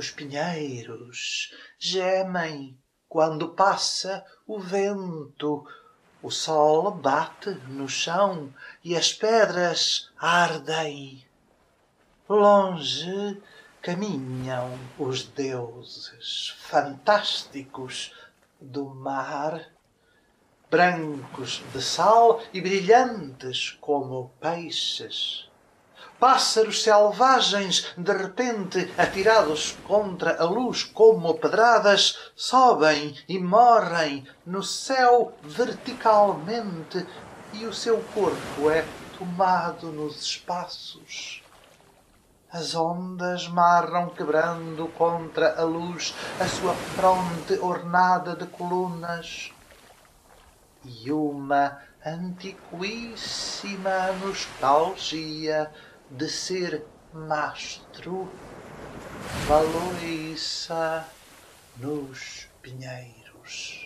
Os pinheiros gemem quando passa o vento. O sol bate no chão e as pedras ardem. Longe caminham os deuses fantásticos do mar, brancos de sal e brilhantes como peixes pássaros selvagens, de repente atirados contra a luz como pedradas, sobem e morrem no céu verticalmente e o seu corpo é tomado nos espaços. As ondas marram quebrando contra a luz a sua fronte ornada de colunas. E uma antiquíssima nostalgia de ser mastro valoriza nos pinheiros.